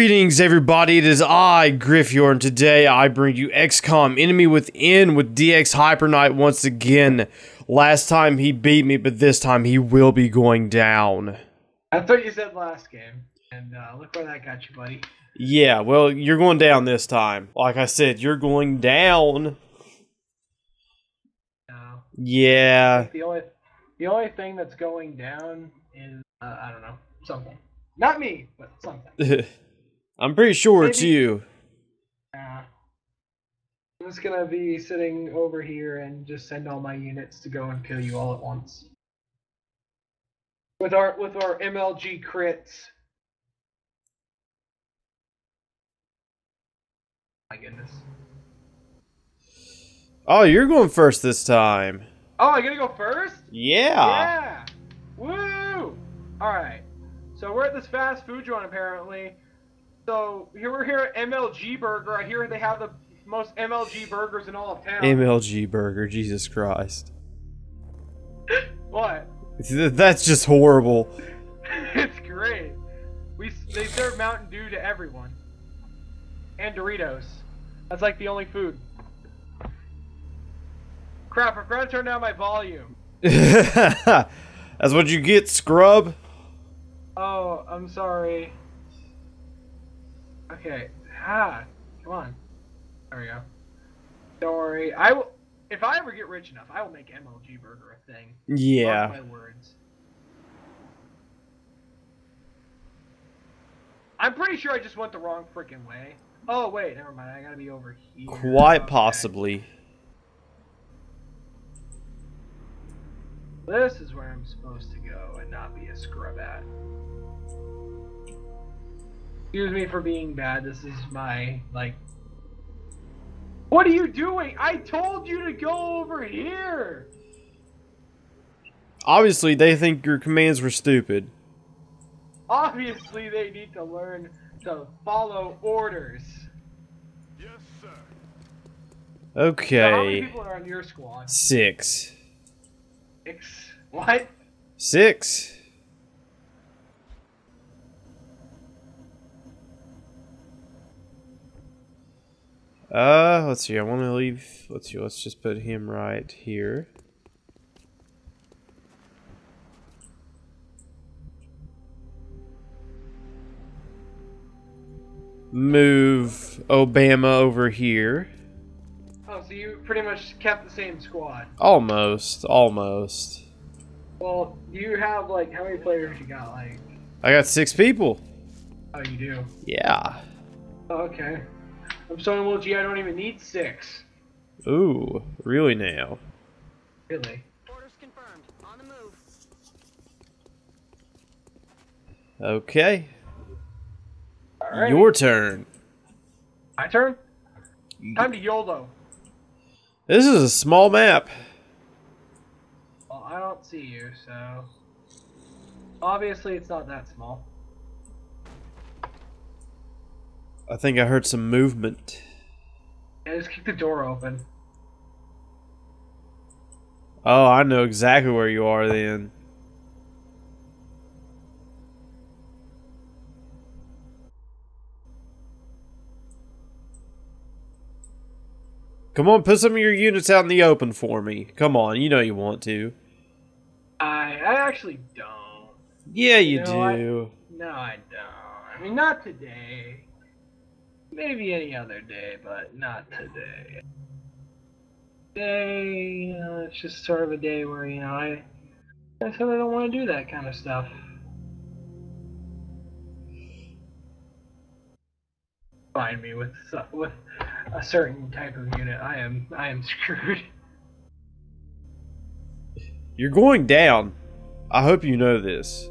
Greetings, everybody. It is I, Griffior, and today I bring you XCOM Enemy Within with DX Hyper Knight once again. Last time he beat me, but this time he will be going down. I thought you said last game, and uh, look where that got you, buddy. Yeah, well, you're going down this time. Like I said, you're going down. No. Yeah. The only, the only thing that's going down is uh, I don't know something. Not me, but something. I'm pretty sure it's you. Uh, I'm just gonna be sitting over here and just send all my units to go and kill you all at once. With our with our MLG crits. My goodness. Oh, you're going first this time. Oh, I gotta go first? Yeah. Yeah! Woo! Alright. So we're at this fast food joint apparently. So here we're here at MLG Burger. I hear they have the most MLG burgers in all of town. MLG Burger, Jesus Christ. what? That's just horrible. it's great. We they serve Mountain Dew to everyone. And Doritos. That's like the only food. Crap, I forgot to turn down my volume. That's what you get, scrub. Oh, I'm sorry. Okay. Ah, come on. There we go. Don't worry. I will. If I ever get rich enough, I will make MLG Burger a thing. Mark Yeah. my words. I'm pretty sure I just went the wrong freaking way. Oh wait, never mind. I gotta be over here. Quite Okay. possibly. This is where I'm supposed to go and not be a scrub at. Excuse me for being bad. This is my like. What are you doing? I told you to go over here. Obviously, they think your commands were stupid. Obviously, they need to learn to follow orders. Yes, sir. So how many Okay. people are on your squad? Six. Six. What? Six. Uh, let's see. I want to leave. Let's see. Let's just put him right here. Move Obama over here. Oh, so you pretty much kept the same squad. Almost. Almost. Well, you have like how many players you got? Like, I got six people. oh, you do. Yeah. Oh, okay. I'm so well, gee, I don't even need six. Ooh, really now? Really? Orders confirmed. On the move. Okay. All right. Your turn. My turn. Time to YOLO. This is a small map. Well, I don't see you, so obviously it's not that small. I think I heard some movement. Yeah, just keep the door open. Oh, I know exactly where you are then. Come on, put some of your units out in the open for me. Come on, you know you want to. I I actually don't. Yeah, you You know do. No, I don't. I mean, not today. Maybe any other day, but not today. Today, know, it's just sort of a day where you know I I said I don't want to do that kind of stuff. Find me with with a certain type of unit. I am I am screwed. You're going down. I hope you know this.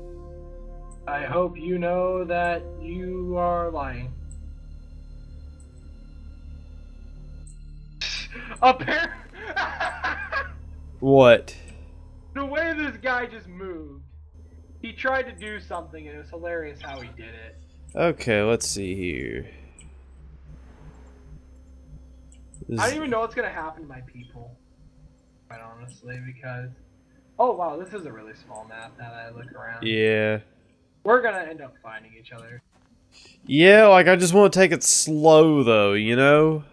I hope you know that you are lying. Apparently, What? the way this guy just moved, he tried to do something, and it was hilarious how he did it. Okay, let's see here. This- I don't even know what's gonna happen to my people, quite honestly, because oh wow, this is a really small map. Now that I look around, yeah. we're gonna end up finding each other. Yeah, like I just want to take it slow though, you know?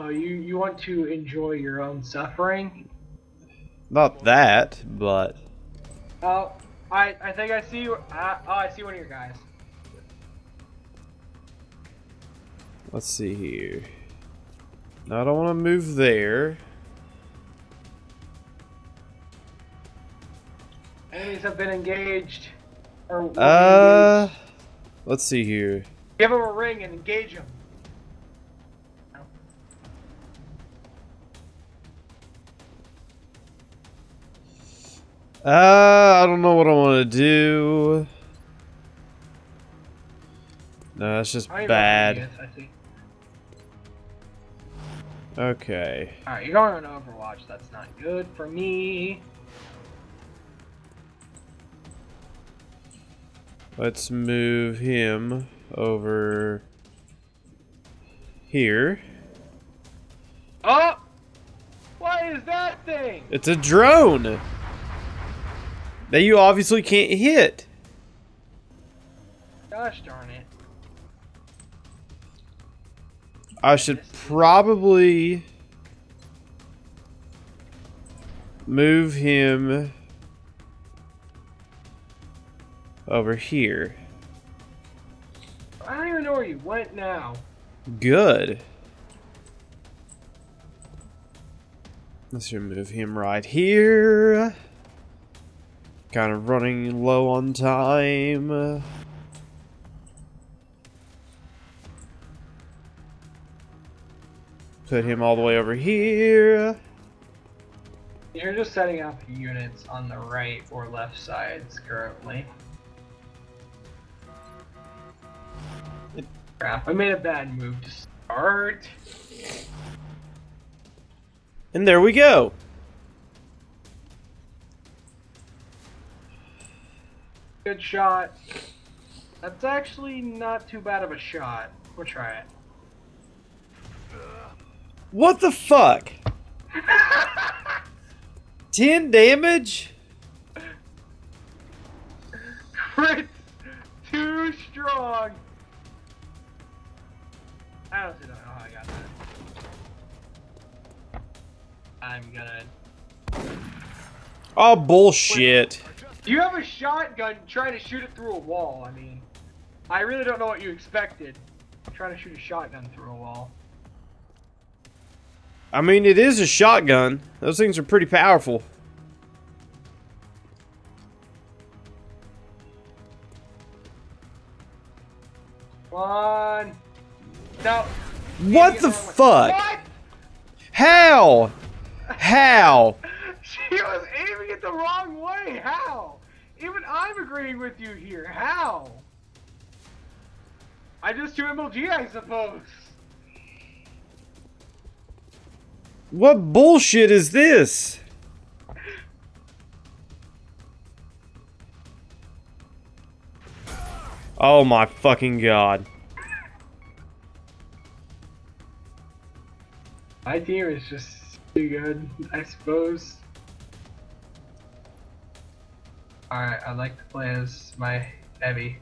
Oh, you you want to enjoy your own suffering? Not that, but Oh, I I think I see. you- Uh, oh, I see one of your guys. let's see here. No, I don't want to move there. Enemies have been engaged. Or Uh, engaged. let's see here. give them a ring and engage them. Uh, I don't know what I want to do. No, that's just I bad. wrong, yes, I see. Okay. All right, you're going on Overwatch. That's not good for me. Let's move him over here. Oh, what is that thing? It's a drone that you obviously can't hit. Gosh darn it! I should probably move him over here. I don't even know where you went now. Good. Let's remove him right here. Kind of running low on time. Put him all the way over here. You're just setting up units on the right or left sides currently. Crap! I made a bad move to start. And there we go. Good shot. That's actually not too bad of a shot. We'll try it. What the fuck? 10 damage? Crits too strong. I honestly don't know oh, how I got that. I'm gonna. Oh, bullshit. You have a shotgun trying to shoot it through a wall. I mean, I really don't know what you expected. Trying to shoot a shotgun through a wall. I mean, it is a shotgun. Those things are pretty powerful. Come on. No. What the it wrong way. fuck? What? How? How? She was aiming it the wrong way. How? Even I'm agreeing with you here. How? I just do MLG, I suppose. What bullshit is this? Oh my fucking god. My team is just too good, I suppose. Alright, I'd like to play as my heavy.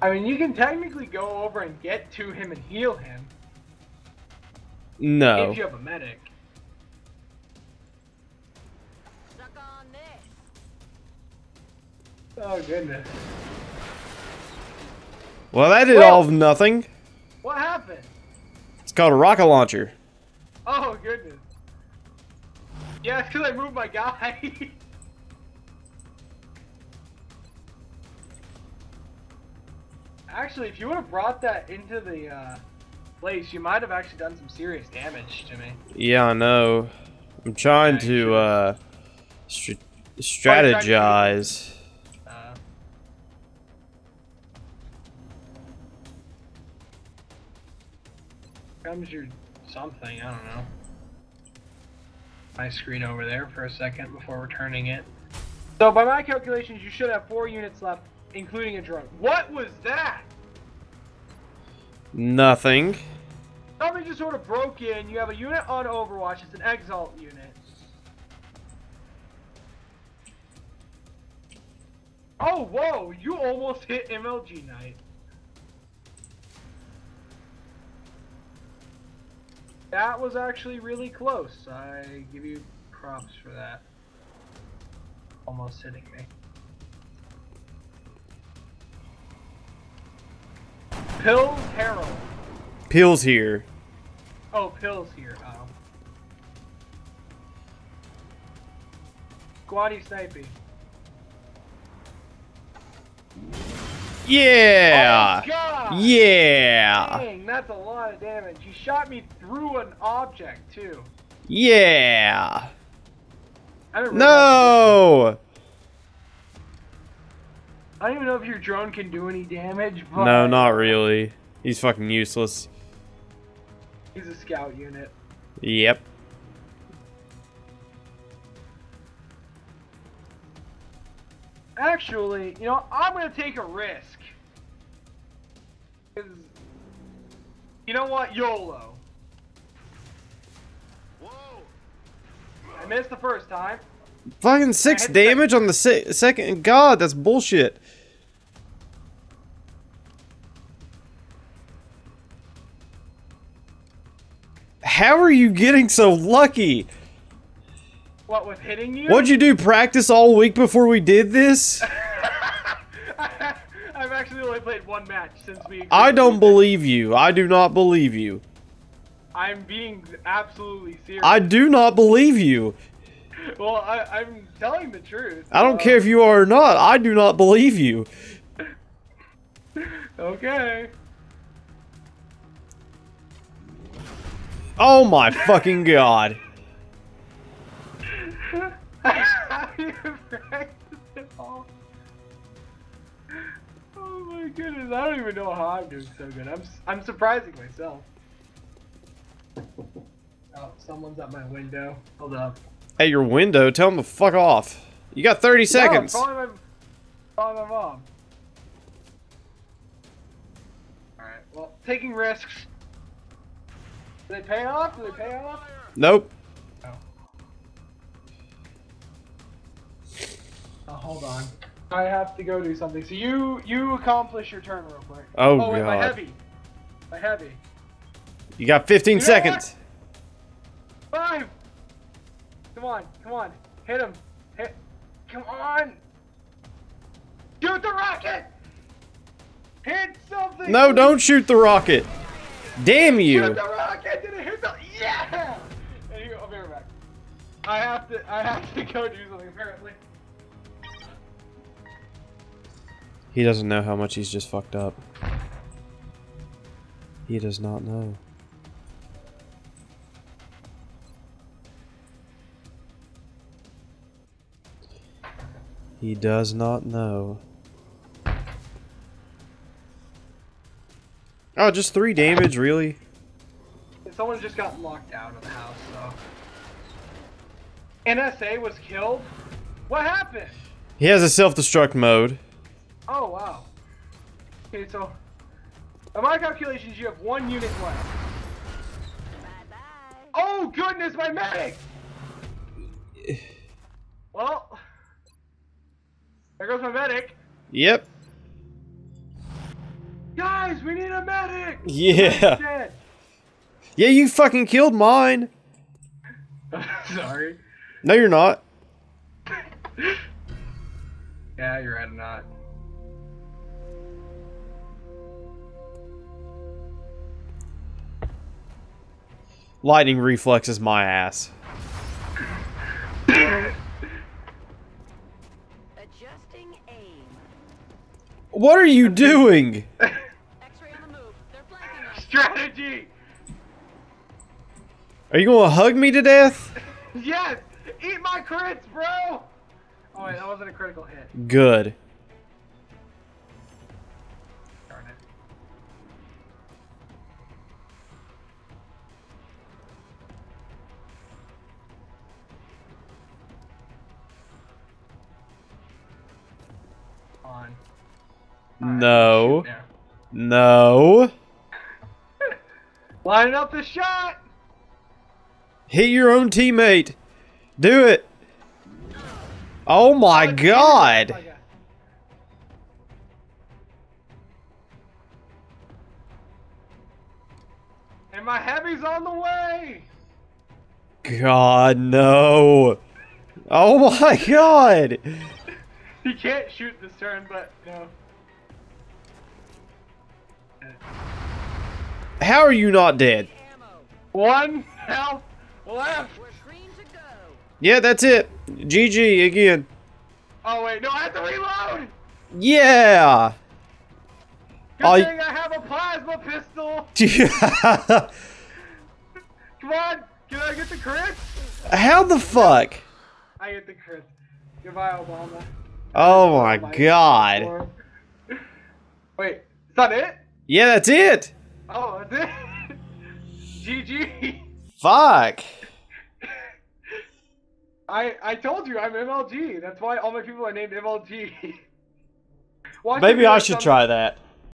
I mean, you can technically go over and get to him and heal him No. if you have a medic. Suck on this. Oh goodness. Well, that did all of nothing. What happened? It's called a rocket launcher. Oh goodness. Yeah, it's because I moved my guy. actually, if you would have brought that into the uh, place, you might have actually done some serious damage to me. Yeah, I know. I'm trying Yeah, to uh str- strategize. Uh, comes your something, I don't know. my screen over there for a second before returning it. So by my calculations, you should have four units left, including a drone. What was that? Nothing. Something just sort of broke in. You have a unit on Overwatch. It's an Exalt unit. Oh, whoa! You almost hit MLG Knight. That was actually really close. I give you props for that. Almost hitting me. Pills Herald. Pills here. Oh, pills here. Oh. Squatty snipey. Yeah. Oh, God! Yeah. Dang, that's a lot of damage. He shot me through an object too. Yeah. I don't realize- No. I don't even know if your drone can do any damage. But No, not really. He's fucking useless. He's a scout unit. Yep. Actually, you know, I'm gonna take a risk. you know what? YOLO. Whoa! I missed the first time. Fucking six I had to- damage on the se second. God, that's bullshit. How are you getting so lucky? What with hitting you? What'd you do? Practice all week before we did this? I've actually only played one match since we. I don't believe you. I do not believe you. I'm being absolutely serious. I do not believe you. Well, I, I'm telling the truth. I don't Uh, care if you are or not. I do not believe you. Okay. Oh my fucking god. Have you practiced it all? Oh my goodness, I don't even know how I'm doing so good. I'm I'm surprising myself. Oh, someone's at my window. Hold up. At your window, tell him to fuck off. You got 30 seconds. No, I'm my, calling my mom. Alright, well, taking risks. Do they pay off? Do they pay off? Nope. Oh. oh, hold on. I have to go do something. So you you accomplish your turn real quick. Oh, oh wait, my heavy. My heavy. You got 15 You seconds. Five. Come on, come on. Hit him. Hit. Come on. Shoot the rocket. Hit something. No, don't shoot the rocket. Damn you! Shoot the rocket. Did it hit the? Yeah. I'll be right back. I have to. I have to go do something apparently. He doesn't know how much he's just fucked up. He does not know. He does not know. Oh, just three damage, really? Someone just got locked out of the house, so. NSA was killed? What happened? He has a self-destruct mode. Oh, wow. Okay, so. By my calculations, you have one unit left. Bye bye. Oh, goodness, my medic! Well. There goes my medic. Yep. Guys, we need a medic! Yeah. Yeah, you fucking killed mine. Sorry. No, you're not. Yeah, you're right, I'm not. Lightning reflex is my ass. What are you doing? Strategy! Are you gonna hug me to death? yes! Eat my crits, bro! Oh wait, that wasn't a critical hit. Good. Darn it. On. No. No. Line up the shot. Hit your own teammate. Do it. Oh my Oh, God. And my heavy's on the way. God, no. Oh my god. He can't shoot this turn, but no. How are you not dead? One health left. We're green to go. Yeah, that's it. GG again. Oh wait, no, I have to reload. Yeah. Good I- thing I have a plasma pistol. Come on, can I get the crit? How the fuck? I get the crit. Goodbye, Obama. Oh my My god. Wait, is that it? Yeah, that's it. Oh, that's it. GG. Fuck. I I told you I'm MLG. That's why all my people are named MLG. Maybe I should try that.